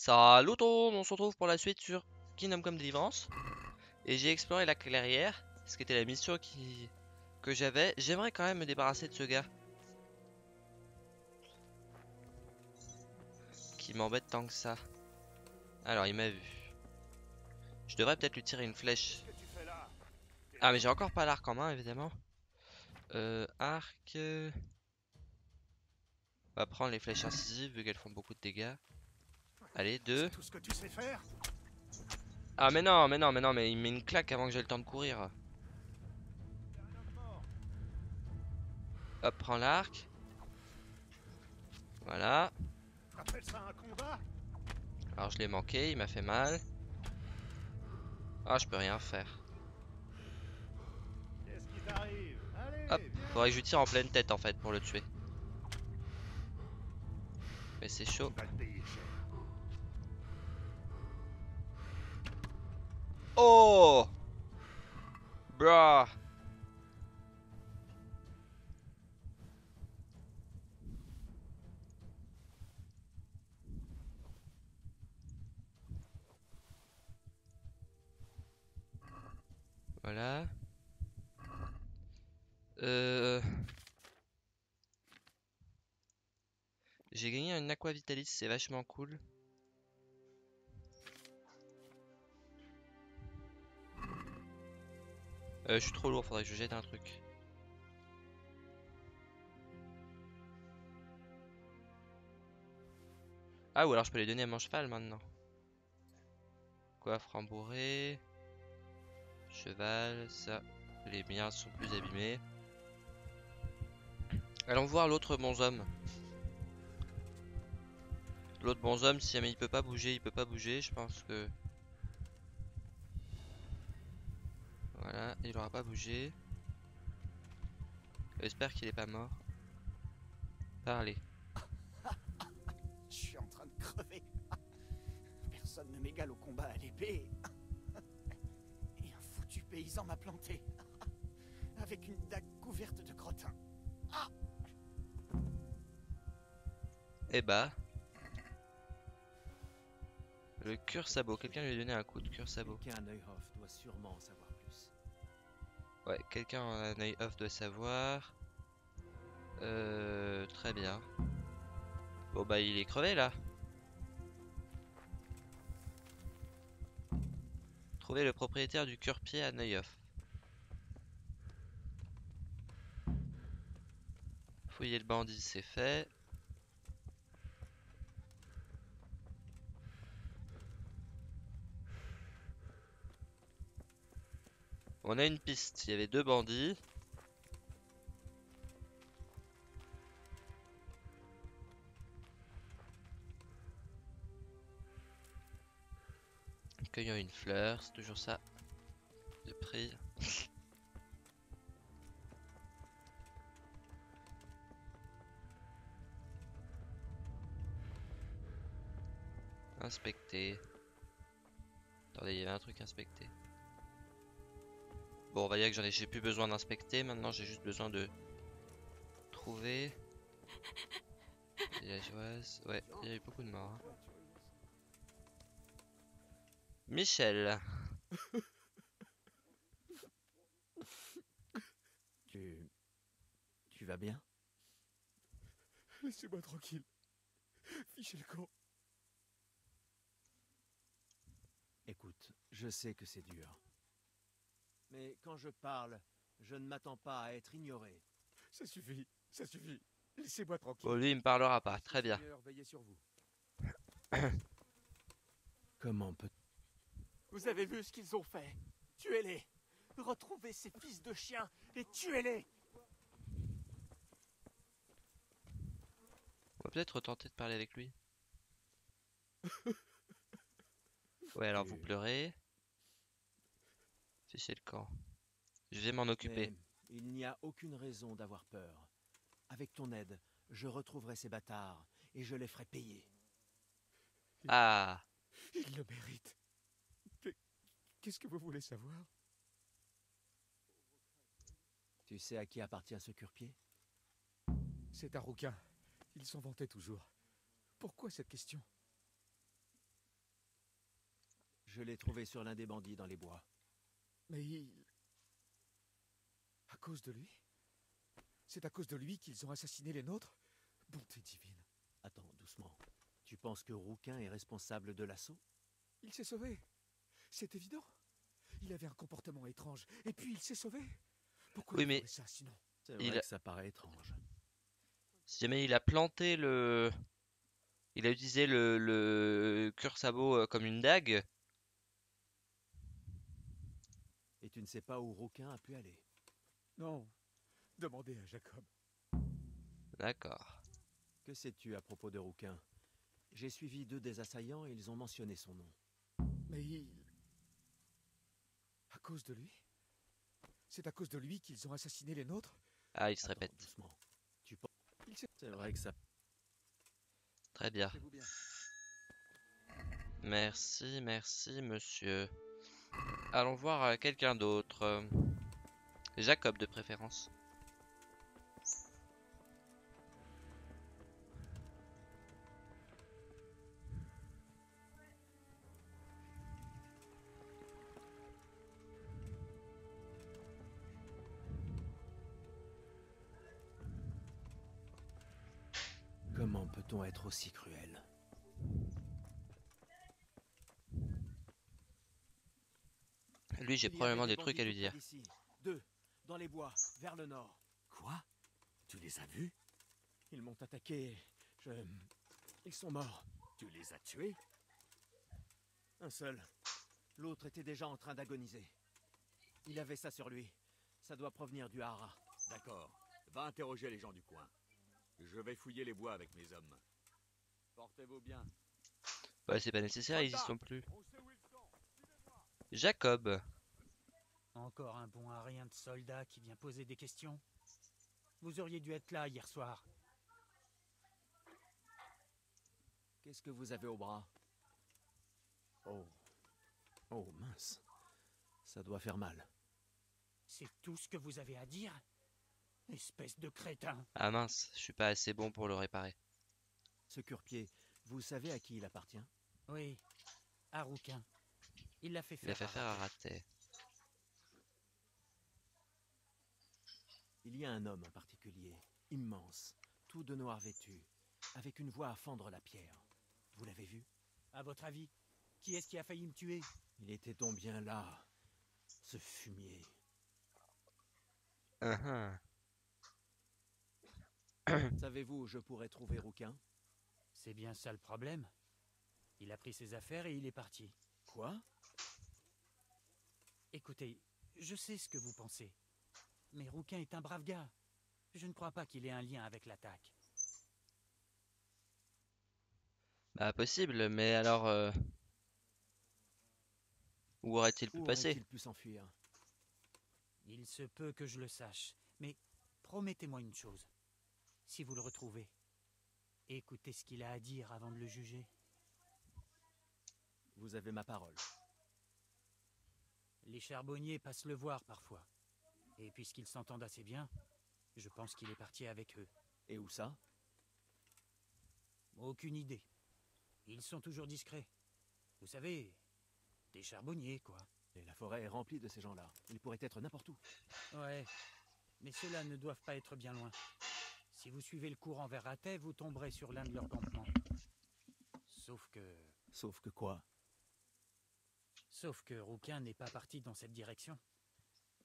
Salut tout le monde, on se retrouve pour la suite sur Kingdom Come Deliverance. Et j'ai exploré la clairière, ce qui était la mission qui... que j'avais. J'aimerais quand même me débarrasser de ce gars. Qui m'embête tant que ça. Alors, il m'a vu. Je devrais peut-être lui tirer une flèche. Ah, mais j'ai encore pas l'arc en main, évidemment. Euh, arc... On va prendre les flèches incisives, vu qu'elles font beaucoup de dégâts. Allez, deux. Tout ce que tu sais faire Ah mais non, mais non, mais non, mais il met une claque avant que j'ai le temps de courir. Hop, prends l'arc. Voilà. Appelle ça un combat Alors je l'ai manqué, il m'a fait mal. Ah, je peux rien faire. Qui Allez, Hop, viens. faudrait que je lui tire en pleine tête en fait pour le tuer. Mais c'est chaud. Oh Bruh Voilà. Euh... J'ai gagné un Aqua Vitalis, c'est vachement cool. Euh, je suis trop lourd, faudrait que je jette un truc. Ah, ou alors je peux les donner à mon cheval maintenant. Coiffe rembourrée. Cheval, ça. Les miens sont plus abîmés. Allons voir l'autre bonhomme. L'autre bonhomme, si jamais il peut pas bouger, il peut pas bouger. Je pense que Voilà, il aura pas bougé. J'espère qu'il est pas mort. Parlez. Je suis en train de crever. Personne ne m'égale au combat à l'épée. Et un foutu paysan m'a planté. Avec une dague couverte de crottin. Eh bah. Le cure sabot. Quelqu'un lui a donné un coup de cure sabot. Quelqu'un à Neuhoff doit sûrement en savoir. Ouais, quelqu'un en un doit savoir. Euh, très bien. Bon bah il est crevé là. Trouver le propriétaire du cure-pied à Neuhoff. Fouiller le bandit, c'est fait. On a une piste, il y avait deux bandits. Cueillant une fleur, c'est toujours ça. De prix. Inspecter. Attendez, il y avait un truc à inspecter. Bon, on va dire que j'en ai, j'ai plus besoin d'inspecter. Maintenant, j'ai juste besoin de trouver. Villageoise. Ouais, il y a eu beaucoup de morts. hein. Michel. Tu. Tu vas bien? Laissez-moi tranquille. Fichez le camp. Écoute, je sais que c'est dur. Mais quand je parle, je ne m'attends pas à être ignoré. Ça suffit, ça suffit. Laissez-moi tranquille. Bon, lui, il me parlera pas. Très bien. Seigneur, veillez sur vous. Comment peut. Vous avez vu ce qu'ils ont fait? Tuez-les Retrouvez ces fils de chiens et tuez-les On va peut-être tenter de parler avec lui. Ouais, alors vous Tu- pleurez. Fichez le camp. Je vais m'en occuper. Mais il n'y a aucune raison d'avoir peur. Avec ton aide, je retrouverai ces bâtards et je les ferai payer. Ah, Il le mérite. Qu'est-ce que vous voulez savoir? Tu sais à qui appartient ce cure-pied? C'est un rouquin. Il s'en vantait toujours. Pourquoi cette question? Je l'ai trouvé sur l'un des bandits dans les bois. Mais il... À cause de lui? C'est à cause de lui qu'ils ont assassiné les nôtres? Bonté divine. Attends, doucement. Tu penses que Rouquin est responsable de l'assaut? Il s'est sauvé. C'est évident. Il avait un comportement étrange. Et puis il s'est sauvé. Pourquoi Oui, il mais- ça sinon? Il que ça paraît étrange. Si jamais il a planté le... Il a utilisé le, le cuir-sabot euh, comme une dague. Et tu ne sais pas où Rouquin a pu aller. Non. Demandez à Jacob. D'accord. Que sais-tu à propos de Rouquin? J'ai suivi deux des assaillants et ils ont mentionné son nom. Mais il... À cause de lui? C'est à cause de lui qu'ils ont assassiné les nôtres? Ah, il se Attends, répète. doucement. Tu penses. C'est vrai que ça Très bien. Merci, merci, monsieur. Allons voir euh, quelqu'un d'autre. euh, Jacob de préférence. Comment peut-on être aussi cruel? Lui, j'ai probablement des trucs à lui dire. tout près d'ici. Deux, dans les bois, vers le nord. Quoi? Tu les as vus? Ils m'ont attaqué. Je... Ils sont morts. Tu les as tués? Un seul. L'autre était déjà en train d'agoniser. Il avait ça sur lui. Ça doit provenir du Hara. D'accord. Va interroger les gens du coin. Je vais fouiller les bois avec mes hommes. Portez-vous bien. Ouais, c'est pas nécessaire, ils y sont plus. Jacob. Encore un bon à rien de soldat qui vient poser des questions. Vous auriez dû être là hier soir. Qu'est-ce que vous avez au bras? Oh. Oh, mince. Ça doit faire mal. C'est tout ce que vous avez à dire? Espèce de crétin. Ah mince, je suis pas assez bon pour le réparer. Ce cure-pied, vous savez à qui il appartient? Oui, à Rouquin. Il l'a fait Il a faire. fait faire à rater. Il y a un homme en particulier, immense, tout de noir vêtu, avec une voix à fendre la pierre. Vous l'avez vu? À votre avis, qui est-ce qui a failli me tuer? Il était donc bien là, ce fumier. Uhum. Savez-vous où je pourrais trouver Rouquin? C'est bien ça le problème. Il a pris ses affaires et il est parti. Quoi? Écoutez, je sais ce que vous pensez. Mais Rouquin est un brave gars. Je ne crois pas qu'il ait un lien avec l'attaque. Bah possible, mais alors... euh, Où aurait-il pu Où passer aurait-il pu s'enfuir? Il se peut que je le sache, mais promettez-moi une chose. Si vous le retrouvez, écoutez ce qu'il a à dire avant de le juger. Vous avez ma parole. Les charbonniers passent le voir parfois. Et puisqu'ils s'entendent assez bien, je pense qu'il est parti avec eux. Et où ça? Aucune idée. Ils sont toujours discrets. Vous savez, des charbonniers, quoi. Et la forêt est remplie de ces gens-là. Ils pourraient être n'importe où. Ouais, mais ceux-là ne doivent pas être bien loin. Si vous suivez le courant vers Ratet, vous tomberez sur l'un de leurs campements. Sauf que... Sauf que quoi? Sauf que Rouquin n'est pas parti dans cette direction.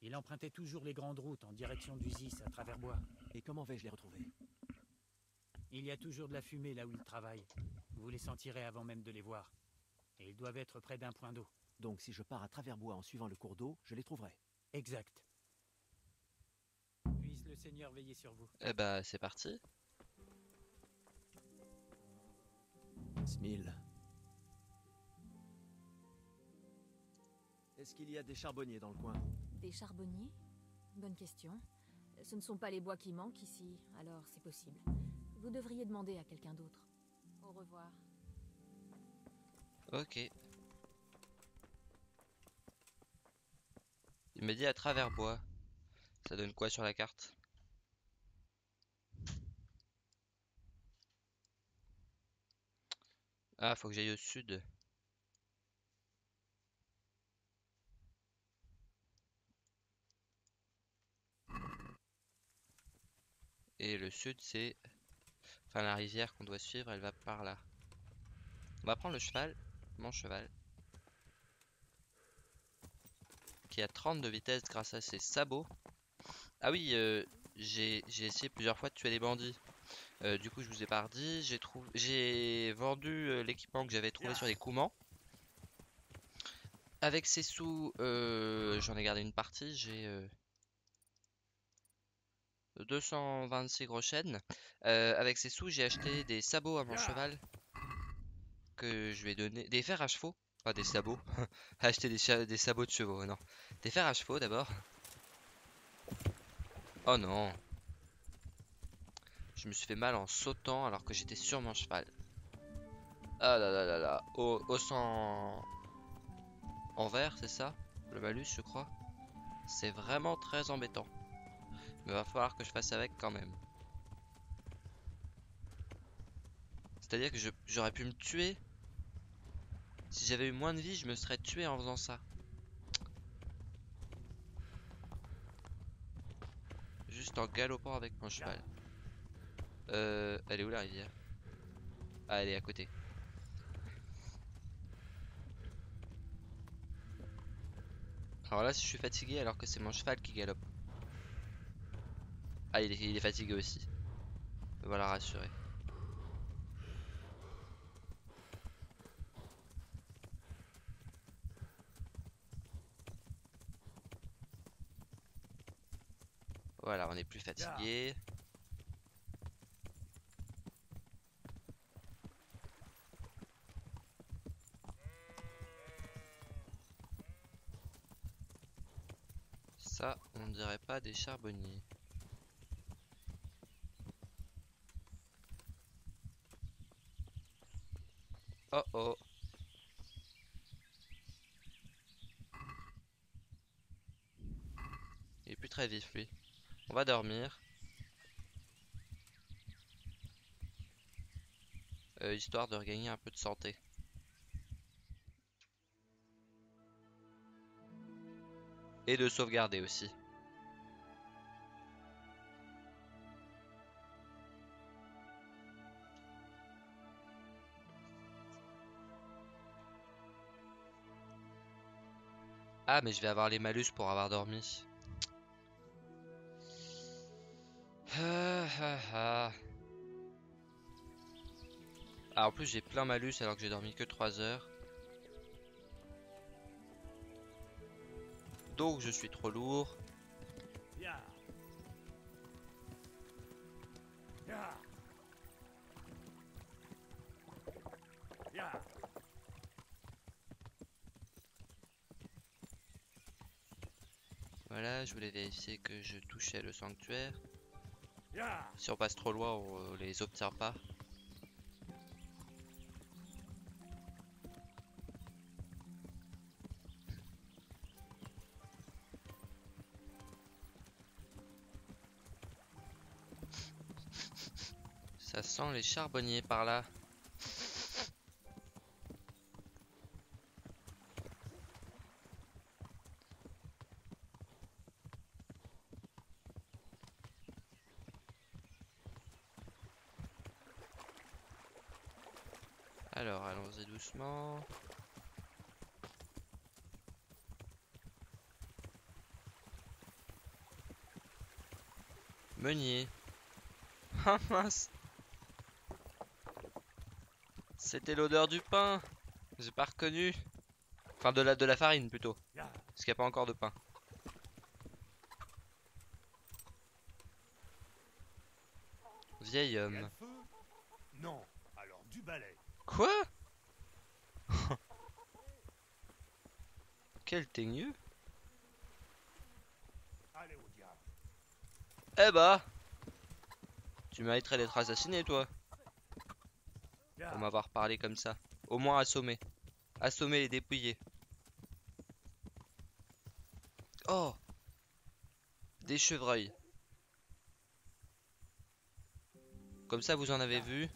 Il empruntait toujours les grandes routes en direction du Zis à travers bois. Et comment vais-je les retrouver? Il y a toujours de la fumée là où il travaille. Vous les sentirez avant même de les voir. Et ils doivent être près d'un point d'eau. Donc si je pars à travers bois en suivant le cours d'eau, je les trouverai. Exact. Puisse le Seigneur veiller sur vous. Eh bah c'est parti. Smil. Est-ce qu'il y a des charbonniers dans le coin? Des charbonniers? Bonne question. Ce ne sont pas les bois qui manquent ici, alors c'est possible. Vous devriez demander à quelqu'un d'autre. Au revoir. Ok. Il me dit à travers bois. Ça donne quoi sur la carte? Ah, faut que j'aille au sud. Et le sud, c'est... Enfin, la rivière qu'on doit suivre, elle va par là. On va prendre le cheval, mon cheval. Qui a 30 de vitesse grâce à ses sabots. Ah oui, euh, j'ai essayé plusieurs fois de tuer des bandits. Euh, du coup, je vous ai pas redit. J'ai trouvé, j'ai vendu euh, l'équipement que j'avais trouvé sur les Coumans. Avec ces sous, j'en ai gardé une partie. J'ai 226 gros chênes. avec ces sous, j'ai acheté des sabots à mon cheval que je vais donner. Des fers à chevaux, pas des sabots. acheter des, des sabots de chevaux, non. Des fers à chevaux d'abord. Oh non. Je me suis fait mal en sautant alors que j'étais sur mon cheval. Ah là là là là. Au, au sang en vert, c'est ça? Le malus, je crois. C'est vraiment très embêtant. Mais va falloir que je fasse avec quand même. C'est-à-dire que j'aurais pu me tuer. Si j'avais eu moins de vie, je me serais tué en faisant ça. Juste en galopant avec mon cheval. Euh, elle est où la rivière? Ah, elle est à côté. Alors là, je suis fatigué alors que c'est mon cheval qui galope. Ah, il est, fatigué aussi. Voilà, rassuré. Voilà, on est plus fatigué. Ça, on dirait pas des charbonniers. Oh oh. Il est plus vif lui. On va dormir. Euh, histoire de regagner un peu de santé. Et de sauvegarder aussi. Ah mais je vais avoir les malus pour avoir dormi. Ah, ah, ah. en plus j'ai plein malus alors que j'ai dormi que 3 heures. Donc je suis trop lourd. Voilà, je voulais vérifier que je touchais le sanctuaire. Si on passe trop loin, on les observe pas. Ça sent les charbonniers par là. Alors, allons-y doucement. Meunier. Ah mince. C'était l'odeur du pain. J'ai pas reconnu. Enfin de la, de la farine plutôt. Parce qu'il n'y a pas encore de pain. Vieil homme Non, alors du balai Quoi Quel teigneux Eh bah Tu mériterais d'être assassiné toi. Pour m'avoir parlé comme ça. Au moins assommé. Assommer et dépouiller Oh Des chevreuils. Comme ça vous en avez vu.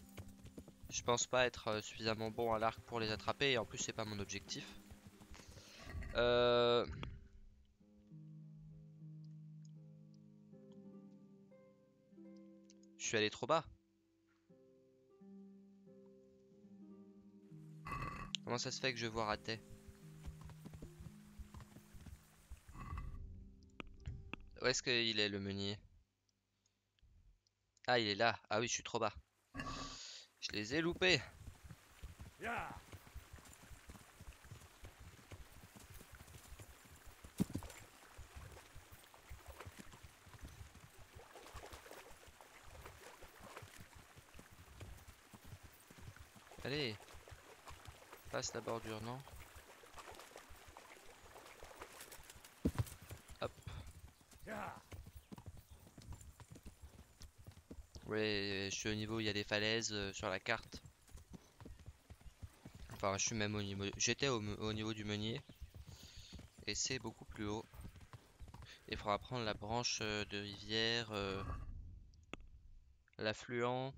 Je pense pas être euh, suffisamment bon à l'arc pour les attraper. Et en plus c'est pas mon objectif. Euh... Je suis allé trop bas. Comment ça se fait que je vois rater Où est-ce qu'il est le meunier? Ah, il est là. Ah oui, je suis trop bas. Je les ai loupés Allez. La bordure, non Hop. Je suis au niveau où il y a des falaises euh, sur la carte. Enfin, je suis même au niveau. J'étais au, niveau du meunier. Et c'est beaucoup plus haut. Il faudra prendre la branche euh, de rivière. euh, L'affluent.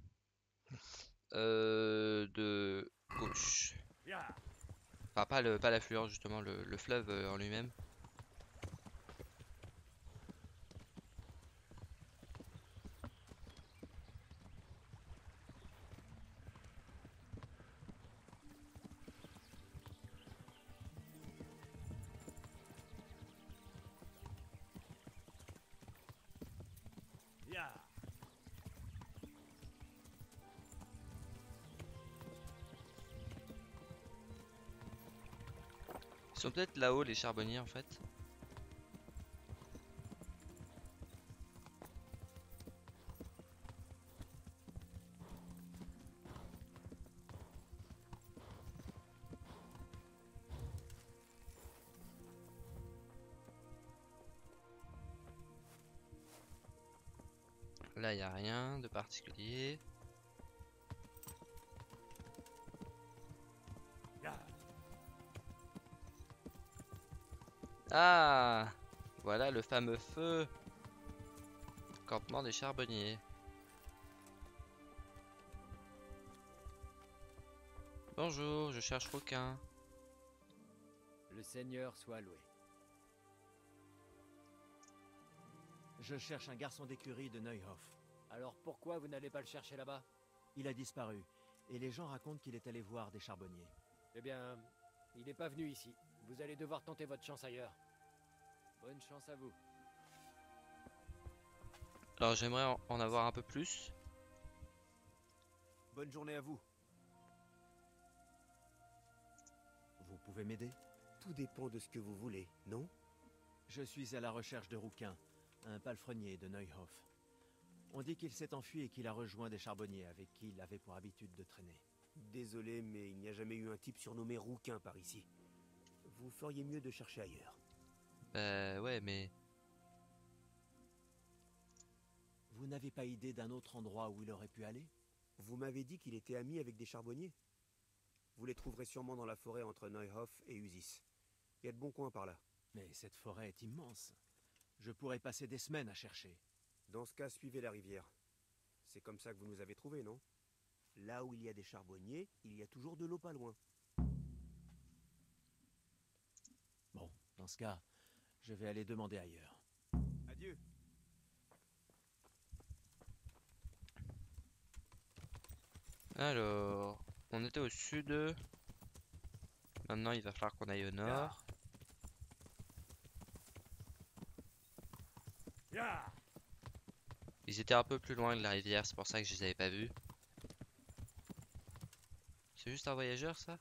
de gauche. Enfin, pas le pas justement, le, le fleuve euh, en lui-même. Là-haut, les charbonniers, en fait. Là, il n'y a rien de particulier. Voilà le fameux feu Campement des charbonniers. Bonjour, je cherche Requin. Le Seigneur soit loué. Je cherche un garçon d'écurie de Neuhoff. Alors pourquoi vous n'allez pas le chercher là-bas? Il a disparu, et les gens racontent qu'il est allé voir des charbonniers. Eh bien, il n'est pas venu ici. Vous allez devoir tenter votre chance ailleurs. Bonne chance à vous. Alors j'aimerais en- avoir un peu plus. Bonne journée à vous. Vous pouvez m'aider? Tout dépend de ce que vous voulez, non? Je suis à la recherche de Rouquin, un palefrenier de Neuhoff. On dit qu'il s'est enfui et qu'il a rejoint des charbonniers avec qui il avait pour habitude de traîner. Désolé, mais il n'y a jamais eu un type surnommé Rouquin par ici. Vous feriez mieux de chercher ailleurs. Bah ouais, mais Vous n'avez pas idée d'un autre endroit où il aurait pu aller? Vous m'avez dit qu'il était ami avec des charbonniers? Vous les trouverez sûrement dans la forêt entre Neuhoff et Usis. Il y a de bons coins par là. Mais cette forêt est immense. Je pourrais passer des semaines à chercher. Dans ce cas, suivez la rivière. C'est comme ça que vous nous avez trouvés, non? Là où il y a des charbonniers, il y a toujours de l'eau pas loin. Bon, dans ce cas, je vais aller demander ailleurs. Adieu alors, on était au sud. Maintenant, il va falloir qu'on aille au nord. Ils étaient un peu plus loin de la rivière, c'est pour ça que je les avais pas vus. C'est juste un voyageur, ça?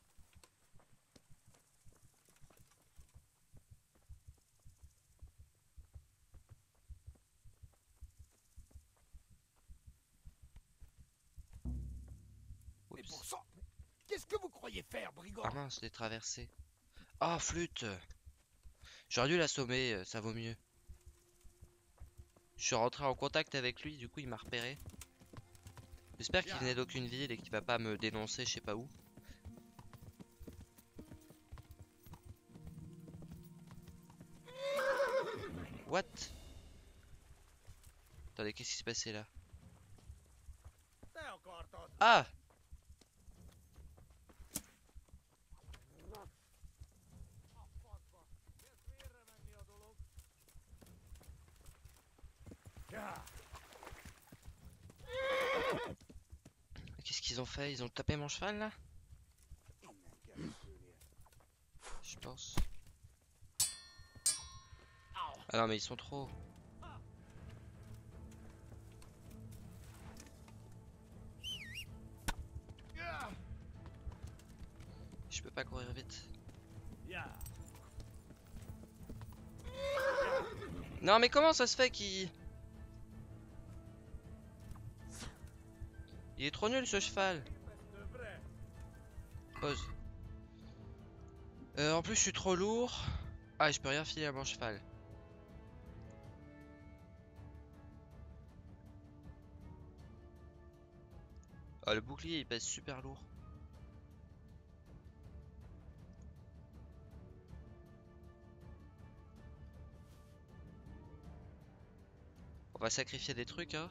Mince, je. Ah, flûte J'aurais dû l'assommer, euh, ça vaut mieux. Je suis rentré en contact avec lui, du coup il m'a repéré. J'espère qu'il venait d'aucune ville et qu'il va pas me dénoncer je sais pas où. What? Attendez, qu'est-ce qui s'est passé là? Ah Ya qu'ils ont fait? Ils ont tapé mon cheval là? Je pense. Ah non mais ils sont trop. Je peux pas courir vite. Non mais comment ça se fait qu'il... Il est trop nul ce cheval. Pause. Euh, en plus je suis trop lourd. Ah je peux rien filer à mon cheval. Ah le bouclier il pèse super lourd. On va sacrifier des trucs hein.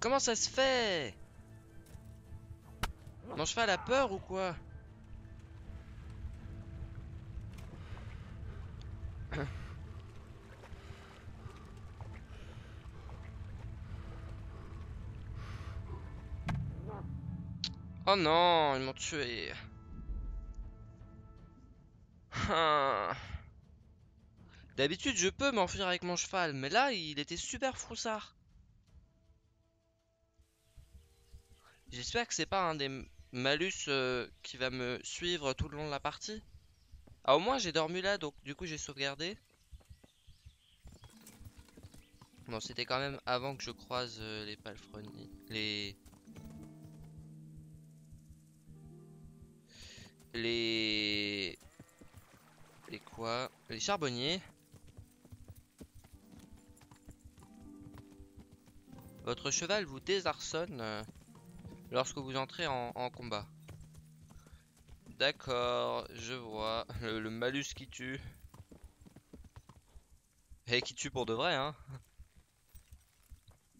Comment ça se fait? Mon cheval a peur ou quoi? Oh non, ils m'ont tué. Ah. D'habitude, je peux m'enfuir avec mon cheval, mais là, il était super froussard. J'espère que c'est pas un des malus euh, qui va me suivre tout le long de la partie. Ah, au moins, j'ai dormi là, donc du coup, j'ai sauvegardé. Bon, c'était quand même avant que je croise euh, les palefreniers. Les... Les... Les quoi? Les charbonniers. Votre cheval vous désarçonne euh, lorsque vous entrez en, en combat. D'accord, je vois. Le, le malus qui tue. Et qui tue pour de vrai, hein.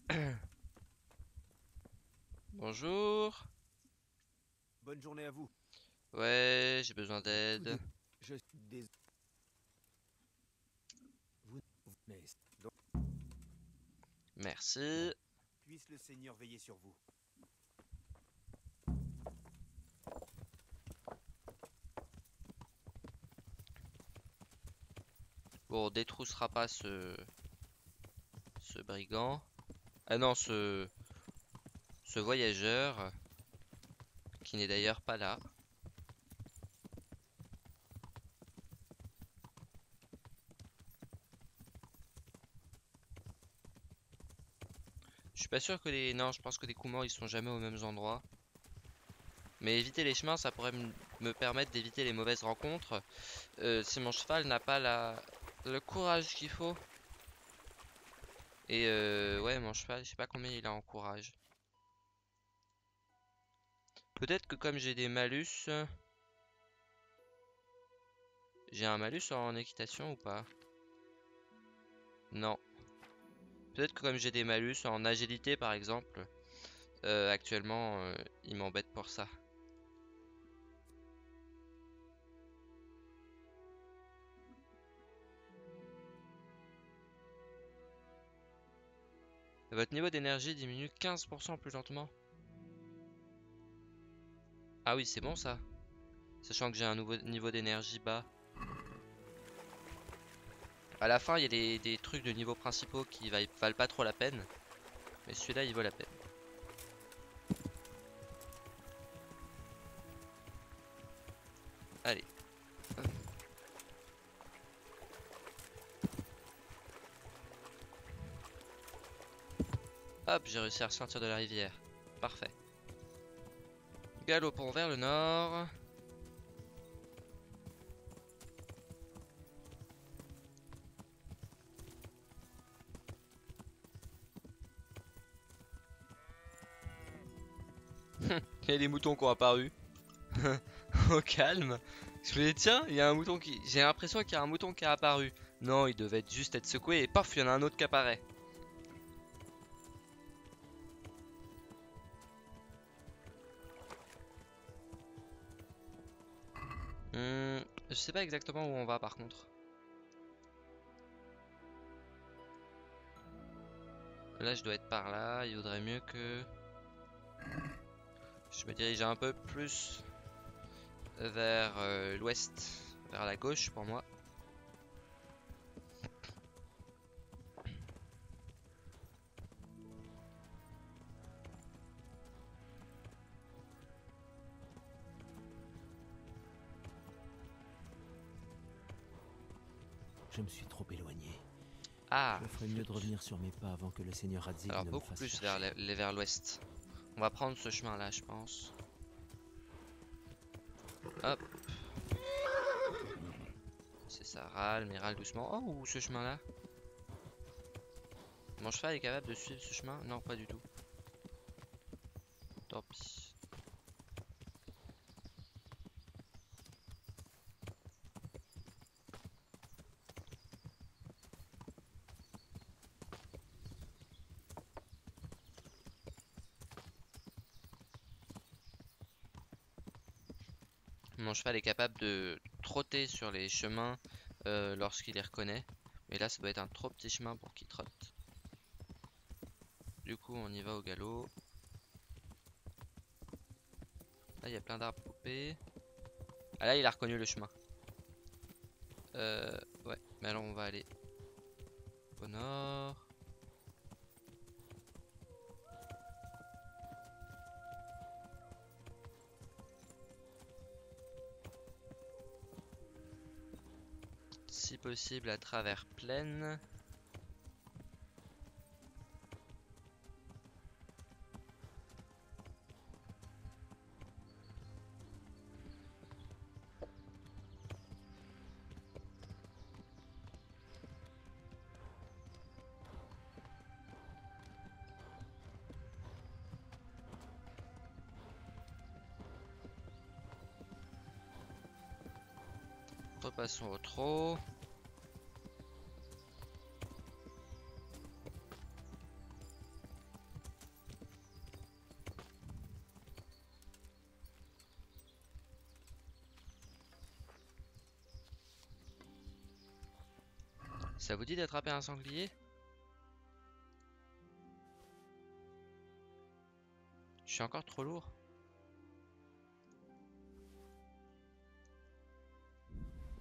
Bonjour. Bonne journée à vous. Ouais, j'ai besoin d'aide. Je suis Merci. puisse le Seigneur veiller sur vous. Bon, on détroussera pas ce... Ce brigand. Ah non, ce... Ce voyageur. Qui n'est d'ailleurs pas là. Je suis pas sûr que les... Non, je pense que les Koumans ils sont jamais aux mêmes endroits. Mais éviter les chemins, ça pourrait me permettre d'éviter les mauvaises rencontres. Euh, si mon cheval n'a pas la... le courage qu'il faut. Et euh, ouais, mon cheval, je sais pas combien il a en courage. Peut-être que comme j'ai des malus... J'ai un malus en équitation ou pas? Non. Peut-être que comme j'ai des malus en agilité par exemple, euh, actuellement euh, il m'embête pour ça. Votre niveau d'énergie diminue 15% plus lentement. Ah oui, c'est bon ça. Sachant que j'ai un nouveau niveau d'énergie bas. À la fin, il y a des, trucs de niveau principaux qui va- valent pas trop la peine. Mais celui-là, il vaut la peine. J'ai réussi à ressortir de la rivière. Parfait. Galopons vers le nord. Il y a les moutons qui ont apparu. Au calme. Je me dis, tiens, il y a un mouton qui. J'ai l'impression qu'il y a un mouton qui est apparu. Non, il devait juste être secoué et paf, il y en a un autre qui apparaît. Hmm, je sais pas exactement où on va par contre. Là, je dois être par là. Il vaudrait mieux que je me dirige un peu plus vers euh, l'ouest, vers la gauche pour moi. Ah, Je ferais mieux de revenir sur mes pas avant que le seigneur alors ne me beaucoup fasse plus vers les vers l'ouest. On va prendre ce chemin là, je pense. Hop. C'est ça, râle, mais râle doucement. Oh, ou ce chemin là. Mon cheval est capable de suivre ce chemin? Non, pas du tout. Tant pis. Mon cheval est capable de trotter sur les chemins euh, lorsqu'il les reconnaît. Mais là, ça doit être un trop petit chemin pour qu'il trotte. Du coup, on y va au galop. Là, il y a plein d'arbres coupés. Ah là, il a reconnu le chemin. Euh, ouais, mais alors on va aller À travers plaine. Repassons au trot. Ça vous dit d'attraper un sanglier? Je suis encore trop lourd.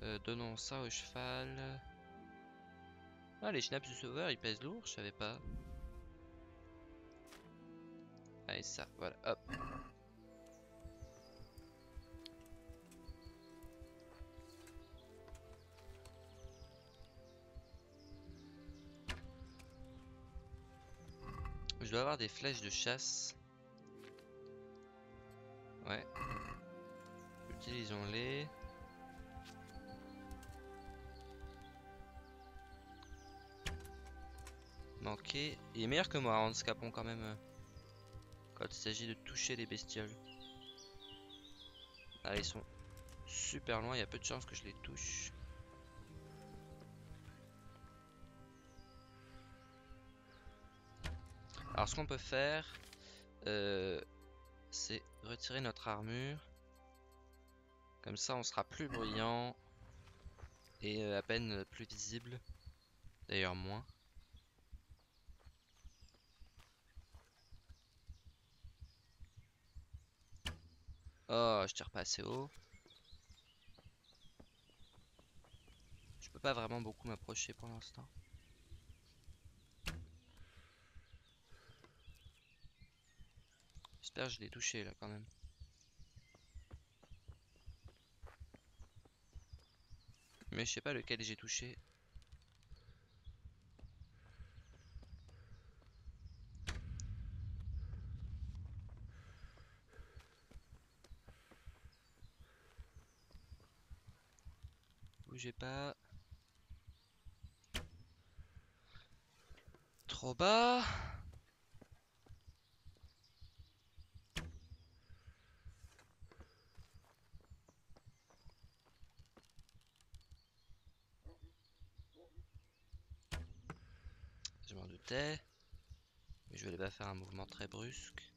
Euh, donnons ça au cheval. Ah, les schnapps du sauveur, ils pèsent lourd, je savais pas. Allez, ça, voilà, hop. Je dois avoir des flèches de chasse. Ouais. Utilisons-les. Manqué. Il est meilleur que moi, Hans Capon, quand même. Quand il s'agit de toucher les bestioles. Ah, ils sont super loin, il y a peu de chances que je les touche. Alors, ce qu'on peut faire, euh, c'est retirer notre armure. Comme ça, on sera plus bruyant et euh, à peine plus visible. D'ailleurs, moins. Oh, je tire pas assez haut. Je peux pas vraiment beaucoup m'approcher pour l'instant. J'espère que je l'ai touché là quand même. Mais je sais pas lequel j'ai touché. Bougez pas. Trop bas. Mais je voulais pas faire un mouvement très brusque.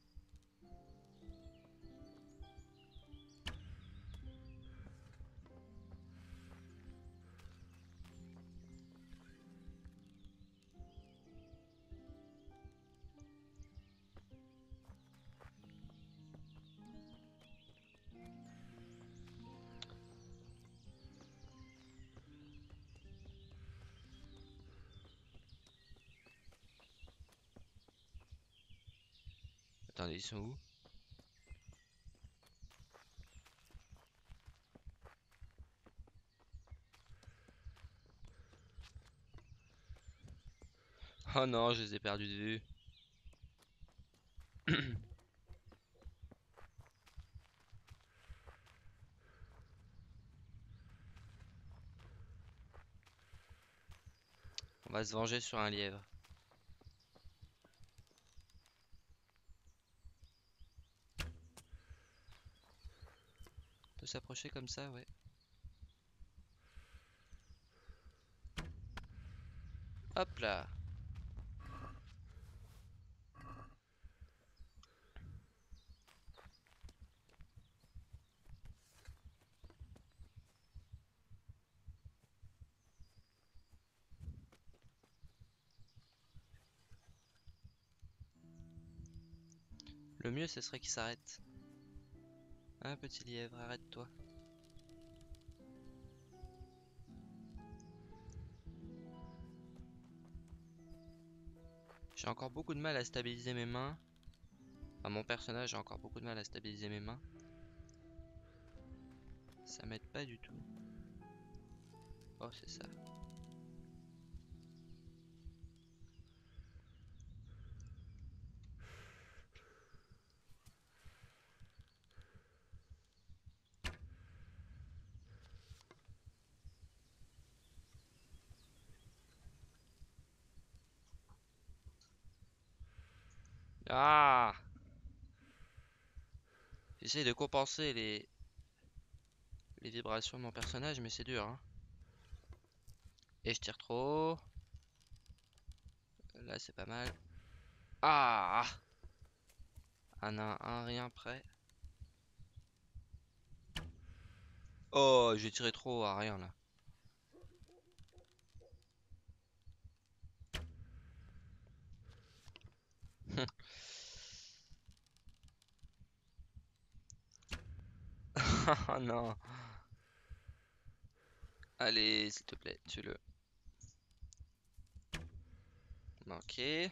Attendez, ils sont où Oh non, je les ai perdus de vue. On va se venger sur un lièvre. S'approcher comme ça, ouais. Hop là. Le mieux, ce serait qu'il s'arrête. Un petit lièvre, arrête-toi. J'ai encore beaucoup de mal à stabiliser mes mains. Enfin, mon personnage a encore beaucoup de mal à stabiliser mes mains. Ça m'aide pas du tout. Oh, c'est ça. Ah J'essaie de compenser les... vibrations de mon personnage, mais c'est dur. Hein. Et je tire trop. Là, c'est pas mal. Ah Un un, un, rien près. Oh, j'ai tiré trop à rien là. Oh non. Allez, s'il te plaît, tue-le. Ok.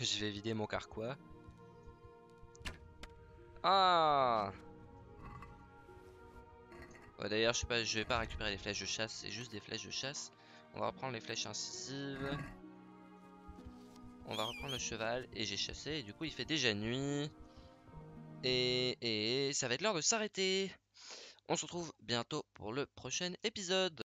Je vais vider mon carquois. Ah D'ailleurs, je sais pas, je vais pas récupérer les flèches de chasse, c'est juste des flèches de chasse. On va reprendre les flèches incisives. On va reprendre le cheval et j'ai chassé. Et du coup, il fait déjà nuit. Et, et ça va être l'heure de s'arrêter. On se retrouve bientôt pour le prochain épisode.